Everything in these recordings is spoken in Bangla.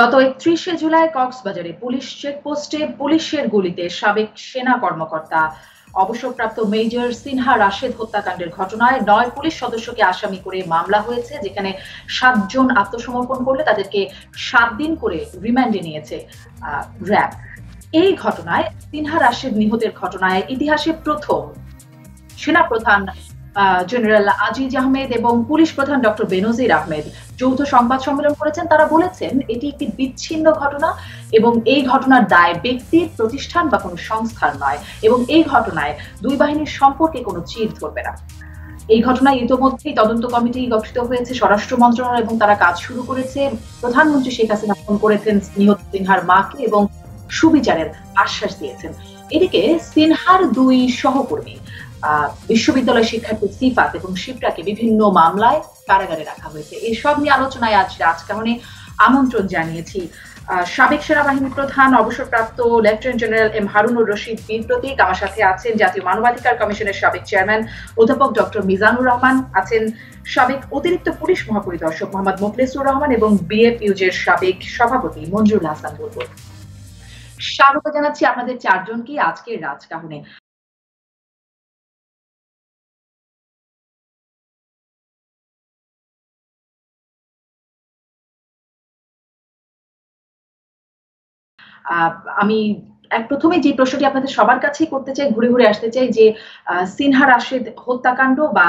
গত একত্রিশে জুলাই কক্সবাজারে পুলিশ চেকপোস্টে পুলিশের গুলিতে সাবেক সেনা কর্মকর্তা, অবসরপ্রাপ্ত মেজর সিনহা রাশেদ হত্যাকাণ্ডের ঘটনায় নয় পুলিশ সদস্যকে আসামি করে মামলা হয়েছে, যেখানে সাতজন আত্মসমর্পণ করলে তাদেরকে সাত দিন করে রিমান্ডে নিয়েছে র্যাব। এই ঘটনায় সিনহা রাশেদ নিহতের ঘটনায় ইতিহাসে প্রথম সেনাপ্রধান জেনারেল আজিজ আহমেদ এবং পুলিশ প্রধান ডক্টর বেনজির আহমেদ। যৌথ সংবাদ সম্মেলন করেছেন, তারা বলেছেন এটি একটি বিচ্ছিন্ন ঘটনা এবং এই ঘটনার দায় ব্যক্তির প্রতিষ্ঠান বা কোনো সংস্থার নয় এবং এই ঘটনায় দুই বাহিনীর সম্পর্কে কোনো চির ধরবে না। এই ঘটনায় ইতোমধ্যেই তদন্ত কমিটি গঠিত হয়েছে, স্বরাষ্ট্র মন্ত্রণালয় এবং তারা কাজ শুরু করেছে। প্রধানমন্ত্রী শেখ হাসিনা ফোন করেছেন নিহত সিনহার মাকে এবং সুবিচারের আশ্বাস দিয়েছেন। এদিকে সিনহার দুই সহকর্মী বিশ্ববিদ্যালয় শিক্ষার্থী সিফাত এবং শিবরাকে বিভিন্ন মামলায় কারাগারে রাখা হয়েছে। এসব নিয়ে আলোচনায় আজ রাজকাহনে আমন্ত্রণ জানিয়েছি। সাবেক সেনাবাহিনী প্রধান, অবসরপ্রাপ্ত lieutenant general M Harunur Rashid Bir Protik আমার সাথে আছেন জাতীয় মানবাধিকার কমিশনের সাবেক চেয়ারম্যান অধ্যাপক ডক্টর মিজানুর রহমান, আছেন সাবেক অতিরিক্ত পুলিশ মহাপরিদর্শক মোহাম্মদ মোখলেসুর রহমান এবং বিএফইউজের সাবেক সভাপতি মঞ্জুর হাসান বুলবুল স্বাগত জানাচ্ছি আপনাদের চারজনকে আজকের রাজকাহনে আমি প্রথমে যে প্রশ্নটি আপনাদের সবার কাছেই করতে চাই, ঘুরে ঘুরে আসতে চাই যে সিনহা রাশেদ হত্যাকাণ্ড বা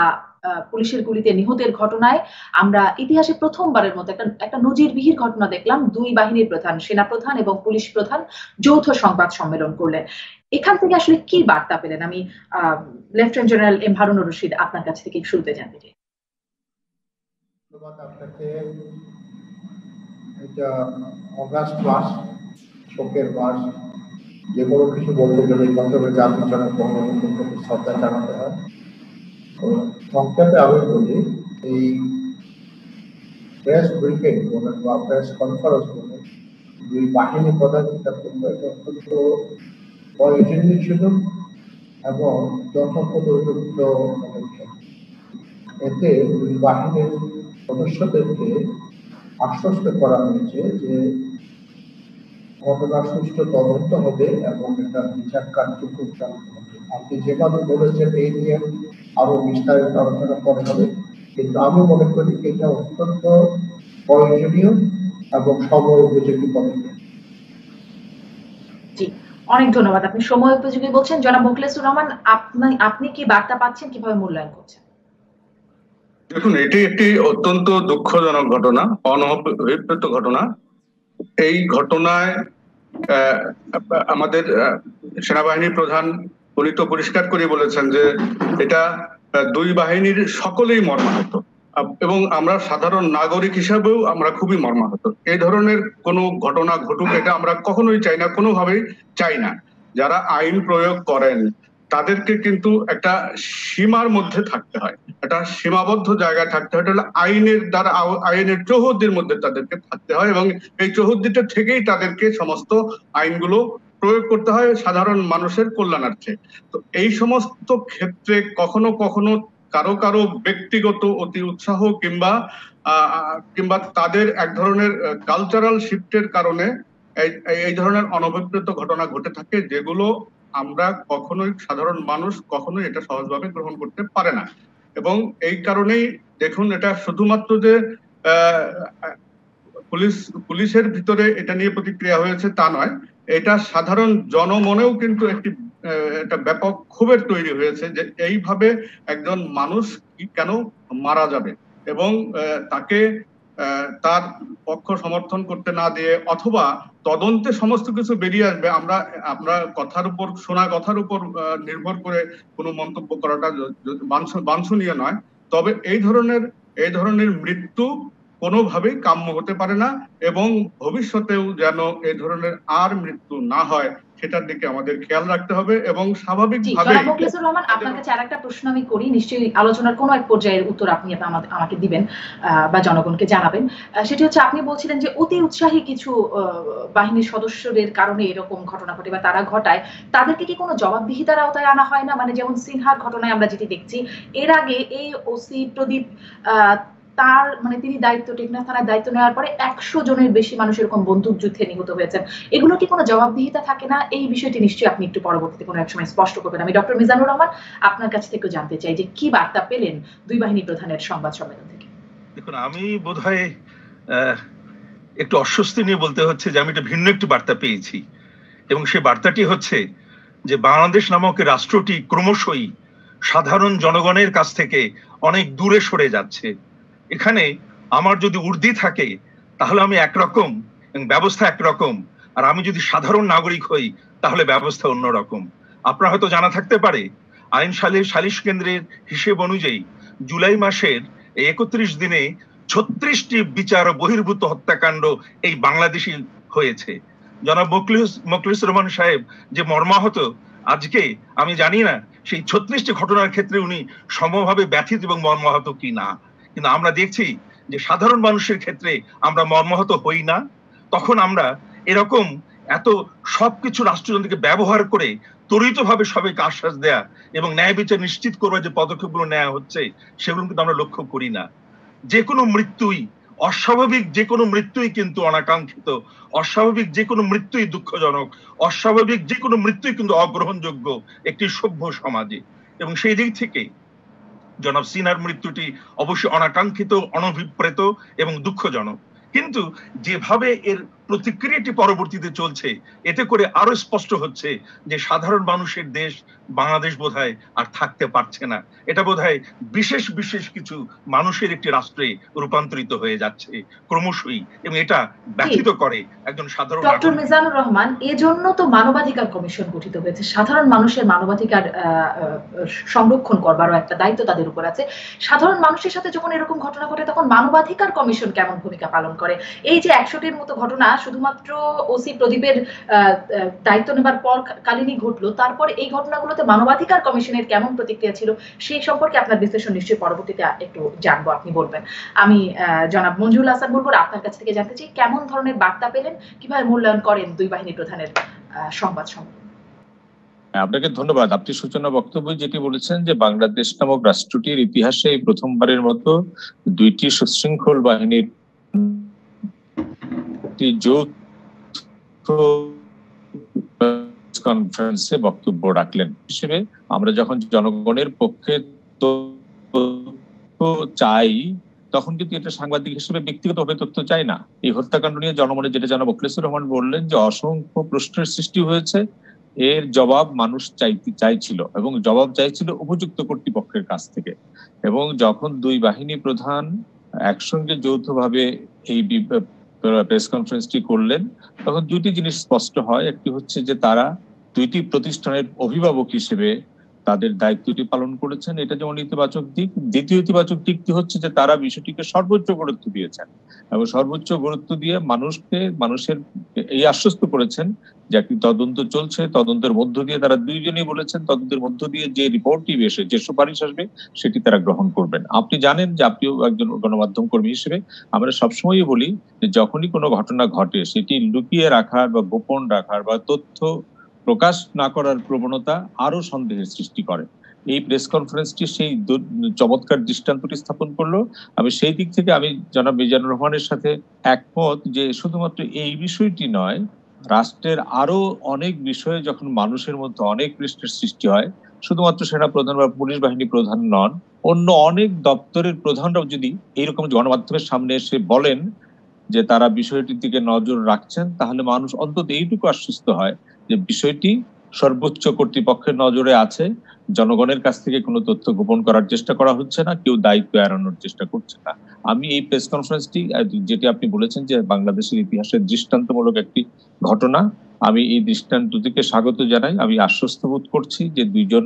পুলিশের গুলিতে নিহতের ঘটনায় আমরা ইতিহাসে প্রথমবারের মতো একটা একটা নজিরবিহীর ঘটনা দেখলাম। দুই বাহিনীর প্রধান, সেনা প্রধান এবং পুলিশ প্রধান যৌথ সংবাদ সম্মেলন করলেন। এখান থেকে আসলে কি বার্তা পেলেন? আমি lieutenant general M Harun Rashid আপনার কাছ থেকে শুরুতে জানতে চাই। ধন্যবাদ আপনাকে। এটা অগাস্ট মাস। শোকের মাস। যে কোনো কিছু বলতে গেলে প্রথমে জাতিজনক প্রতি শ্রদ্ধা জানাতে হয়। সংক্ষেপে আমি বলি, এই প্রেস ব্রিফিং বলেন বা প্রেস কনফারেন্স বলেন দুই বাহিনী প্রধান করব এটা অত্যন্ত প্রয়োজনীয় ছিল এবং যথোপযুক্ত এতে দুই বাহিনীর সদস্যদেরকে আশ্বস্ত করা হয়েছে যে ঘটনার সুষ্ঠু তদন্ত হবে এবং এটা বিচার কার্যক্রম চালানো হবে। আপনি যেভাবে বলেছেন এই নিয়ে আরও বিস্তারিত আলোচনা করা হবে। কিন্তু আমি মনে করি এটা অত্যন্ত প্রয়োজনীয় এবং সময় উপযোগী পদক্ষেপ। অনেক ধন্যবাদ। আপনি সময় উপযোগী বলছেন। জনাব মুখলেসুর রহমান আপনি আপনি কি বার্তা পাচ্ছেন? কীভাবে মূল্যায়ন করছেন? দেখুন এটি একটি অত্যন্ত দুঃখজনক ঘটনা অনভিপ্রেত ঘটনা। এই ঘটনায় আমাদের সেনাবাহিনীর প্রধান উনি তো পরিষ্কার করে বলেছেন যে এটা দুই বাহিনীর সকলেই মর্মাহত। এবং আমরা সাধারণ নাগরিক হিসাবেও আমরা খুবই মর্মাহত। এই ধরনের কোনো ঘটনা ঘটুক, এটা আমরা কখনোই চাই না, কোনোভাবেই চাই না। যারা আইন প্রয়োগ করেন, তাদেরকে কিন্তু একটা সীমার মধ্যে থাকতে হয়। একটা সীমাবদ্ধ জায়গায় থাকতে হয়। এটা আইনের দ্বারা আইনের চৌহদ্দির মধ্যে তাদেরকে থাকতে হয় এবং এই চৌহদ্দিটা থেকেই তাদেরকে সমস্ত আইনগুলো প্রয়োগ করতে হয় সাধারণ মানুষের কল্যাণার্থে। তো এই সমস্ত ক্ষেত্রে কখনো কখনো কারও কারও ব্যক্তিগত অতি উৎসাহ কিংবা কিংবা তাদের এক ধরনের কালচারাল শিফটের কারণে এই ধরনের অনভিপ্রেত ঘটনা ঘটে থাকে যেগুলো আমরা কখনোই সাধারণ মানুষ কখনোই এটা সহজভাবে গ্রহণ করতে পারে না। এবং এই কারণেই দেখুন, এটা শুধুমাত্র যে পুলিশ, পুলিশের ভিতরে এটা নিয়ে প্রতিক্রিয়া হয়েছে তা নয়, এটা সাধারণ জনমনেও কিন্তু একটি একটা ব্যাপক ক্ষোভের তৈরি হয়েছে যে এইভাবে একজন মানুষ কেন মারা যাবে এবং তাকে তার পক্ষ সমর্থন করতে না দিয়ে অথবা তদন্তে সমস্ত কিছু বেরিয়ে আসবে, আমরা আমরা কথার উপর, শোনা কথার উপর নির্ভর করে কোনো মন্তব্য করাটা বাঞ্ছনীয় নয়। তবে এই ধরনের এই ধরনের মৃত্যু কোনোভাবেই কাম্য হতে পারে না এবং ভবিষ্যতেও যেন এই ধরনের আর মৃত্যু না হয়। সেটার দিকে আমাদের খেয়াল রাখতে হবে এবং স্বাভাবিকভাবে রহমান আপনার কাছে আরেকটা প্রশ্ন আমি করি। নিশ্চয়ই আলোচনার কোনো এক পর্যায়ের উত্তর আপনি আমাকে দিবেন বা জনগণকে জানাবেন। সেটি হচ্ছে আপনি বলছিলেন যে অতি উৎসাহী কিছু বাহিনীর সদস্যদের কারণে এরকম ঘটনা ঘটে বা তারা ঘটায়। তাদেরকে কি কোনো জবাবদিহিতার আওতায় আনা হয় না? মানে যেমন সিনহার ঘটনায় আমরা যেটি দেখছি এর আগে এই ওসি প্রদীপ তার মানে তিনি দায়িত্ব টেকনাফ থানার দায়িত্ব নেওয়ার পরে একশো জনের বেশি মানুষ এরকম বন্দুক যুদ্ধে নিহত হয়েছেন। এগুলো কি কোনো জবাবদিহিতা থাকে না? এই বিষয়টি নিশ্চয়ই আপনি একটু পরবর্তীতে কোনো এক সময় স্পষ্ট করবেন। আমি ডক্টর মিজানুর রহমান আপনার কাছ থেকে জানতে চাই যে কি বার্তা পেলেন দুই বাহিনী প্রধানের সংবাদ সম্মেলন থেকে? দেখুন, আমি বোধহয় একটু অস্বস্তি নিয়ে বলতে হচ্ছে যে আমি একটা ভিন্ন একটি বার্তা পেয়েছি। এবং সে বার্তাটি হচ্ছে যে বাংলাদেশ নামক রাষ্ট্রটি ক্রমশই সাধারণ জনগণের কাছ থেকে অনেক দূরে সরে যাচ্ছে। এখানে আমার যদি উর্দি থাকে, তাহলে আমি একরকম ব্যবস্থা একরকম। আর আমি যদি সাধারণ নাগরিক হই, তাহলে ব্যবস্থা অন্যরকম। আপনার হয়তো জানা থাকতে পারে, আইন সালিশ সালিশ কেন্দ্রের হিসেব অনুযায়ী জুলাই মাসের একত্রিশ দিনে ছত্রিশটি বিচার বহির্ভূত হত্যাকাণ্ড এই বাংলাদেশি হয়েছে। জনাব মকলিস মকলিস রহমান সাহেব যে মর্মাহত, আজকে আমি জানি না সেই ছত্রিশটি ঘটনার ক্ষেত্রে উনি সমভাবে ব্যথিত এবং মর্মাহত কি না কিন্তু আমরা দেখছি যে সাধারণ মানুষের ক্ষেত্রে আমরা মর্মাহত হই না। তখন আমরা এরকম এত সবকিছু রাষ্ট্রযন্ত্রকে ব্যবহার করে ত্বরিতভাবে সবাইকে আশ্বাস দেয়া এবং ন্যায় বিচার নিশ্চিত করবার যে পদক্ষেপগুলো নেওয়া হচ্ছে, সেগুলো কিন্তু আমরা লক্ষ্য করি না। যে কোনো মৃত্যুই অস্বাভাবিক যে কোনো মৃত্যুই কিন্তু অনাকাঙ্ক্ষিত, অস্বাভাবিক যে কোনো মৃত্যুই দুঃখজনক, অস্বাভাবিক যে কোনো মৃত্যুই কিন্তু অগ্রহণযোগ্য একটি সভ্য সমাজে। এবং সেই দিক থেকে জনাব সিনার মৃত্যুটি অবশ্যই অনাকাঙ্ক্ষিত অনভিপ্রেত এবং দুঃখজনক। কিন্তু যেভাবে এর প্রতিক্রিয়াটি পরবর্তীতে চলছে। এতে করে আরও স্পষ্ট হচ্ছে যে সাধারণ মানুষের দেশ বাংলাদেশ বোধহয় আর থাকতে পারছে না। এটা বোধহয় বিশেষ বিশেষ কিছু মানুষের একটি রাষ্ট্রে রূপান্তরিত হয়ে যাচ্ছে ক্রমশই এবং এটা ব্যথিত করে একজন সাধারণ ডক্টর মিজানুর রহমান এজন্য তো মানবাধিকার কমিশন গঠিত হয়েছে। সাধারণ মানুষের মানবাধিকার সংরক্ষণ করবারও একটা দায়িত্ব তাদের উপর আছে। সাধারণ মানুষের সাথে যখন এরকম ঘটনা ঘটে তখন মানবাধিকার কমিশন কেমন ভূমিকা পালন করে? এই যে একশোটির মতো ঘটনা শুধুমাত্র ওসি প্রদীপের দায়িত্ব নেবার পর কালীনই ঘটলো। তারপর এই ঘটনাগুলোতে মানবাধিকার কমিশনের কেমন প্রতিক্রিয়া ছিল সেই সম্পর্কে আপনার বিশ্লেষণ নিশ্চয়ই পরবর্তীতে একটু জানব, আপনি বলবেন। আমি জনাব মঞ্জুল হাসান বলব আপনার কাছ থেকে জানতে চাই, কেমন ধরনের বার্তা পেলেন, কীভাবে মূল্যায়ন করেন দুই বাহিনী প্রধানের সংবাদ সম্মেলন আপনাকে ধন্যবাদ। আপনি সূচনা বক্তব্য যেটি বলেছেন যে বাংলাদেশ নামক রাষ্ট্রটির ইতিহাসে প্রথমবারের মতো দুইটি সুশৃঙ্খল বাহিনীর একটি যৌথ কনফারেন্সে বক্তব্য রাখলেন। হিসেবে আমরা যখন জনগণের পক্ষে চাই, তখন কিন্তু এটা সাংবাদিক হিসেবে ব্যক্তিগতভাবে তথ্য চাই না। এই হত্যাকাণ্ড নিয়ে জনমনে যেটা জানা বকলেশ্বর রহমান বললেন যে অসংখ্য প্রশ্নের সৃষ্টি হয়েছে। এর জবাব মানুষ চাইতে চাইছিল এবং জবাব চাইছিল উপযুক্ত কর্তৃপক্ষের কাছ থেকে। এবং যখন দুই বাহিনী প্রধান একসঙ্গে যৌথভাবে এই প্রেস কনফারেন্সটি করলেন। তখন দুইটি জিনিস স্পষ্ট হয়। একটি হচ্ছে যে তারা দুইটি প্রতিষ্ঠানের অভিভাবক হিসেবে তাদের দায়িত্বটি পালন করেছেন। এটা যেমন ইতিবাচক দিক। দ্বিতীয় ইতিবাচক দিকটি হচ্ছে যে তারা বিষয়টিকে সর্বোচ্চ গুরুত্ব দিয়েছেন। এবং সর্বোচ্চ গুরুত্ব দিয়ে মানুষকে, মানুষের এই আশ্বস্ত করেছেন যে একটি তদন্ত চলছে। তদন্তের মধ্য দিয়ে তারা দুইজনই বলেছেন, তদন্তের মধ্য দিয়ে যে রিপোর্টটি এসে, যে সুপারিশ আসবে, সেটি তারা গ্রহণ করবেন। আপনি জানেন যে আপনিও একজন গণমাধ্যম কর্মী হিসেবে, আমরা সবসময়ই বলি যে যখনই কোনো ঘটনা ঘটে, সেটি লুকিয়ে রাখার বা গোপন রাখার বা তথ্য প্রকাশ না করার প্রবণতা আরও সন্দেহের সৃষ্টি করে। এই প্রেস কনফারেন্সটি সেই চমৎকার দৃষ্টান্তটি স্থাপন করল। আমি সেই দিক থেকে আমি জনাব মিজানুর রহমানের সাথে একমত যে শুধুমাত্র এই বিষয়টি নয়, রাষ্ট্রের আরও অনেক বিষয়ে যখন মানুষের মধ্যে অনেক পৃষ্ঠের সৃষ্টি হয়, শুধুমাত্র সেনা প্রধান বা পুলিশ বাহিনী প্রধান নন, অন্য অনেক দপ্তরের প্রধানরাও যদি এইরকম গণমাধ্যমের সামনে এসে বলেন যে তারা বিষয়টির দিকে নজর রাখছেন, তাহলে মানুষ অন্তত এইটুকু আশ্বস্ত হয় যে বিষয়টি সর্বোচ্চ কর্তৃপক্ষের নজরে আছে। জনগণের কাছ থেকে কোনো তথ্য গোপন করার চেষ্টা করা হচ্ছে না, কেউ দায়িত্ব এড়ানোর চেষ্টা করছে না। আমি এই প্রেস কনফারেন্সটি যেটি আপনি বলেছেন যে বাংলাদেশের ইতিহাসের দৃষ্টান্তমূলক একটি ঘটনা, আমি এই দৃষ্টান্তটিকে স্বাগত জানাই। আমি আশ্বস্ত বোধ করছি যে দুইজন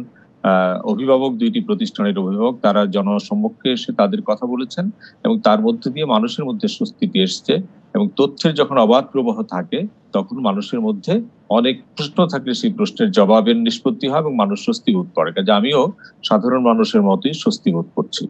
অভিভাবক দুইটি প্রতিষ্ঠানের অভিভাবক, তারা জনসম্মুখে এসে তাদের কথা বলেছেন এবং তার মধ্যে দিয়ে মানুষের মধ্যে স্বস্তিটি এসছে এবং তথ্যের যখন অবাধ প্রবাহ থাকে, তখন মানুষের মধ্যে অনেক প্রশ্ন থাকলে সেই প্রশ্নের জবাবের নিষ্পত্তি হয় এবং মানুষ স্বস্তি বোধ করে। কাজে আমিও সাধারণ মানুষের মতোই স্বস্তি বোধ করছি।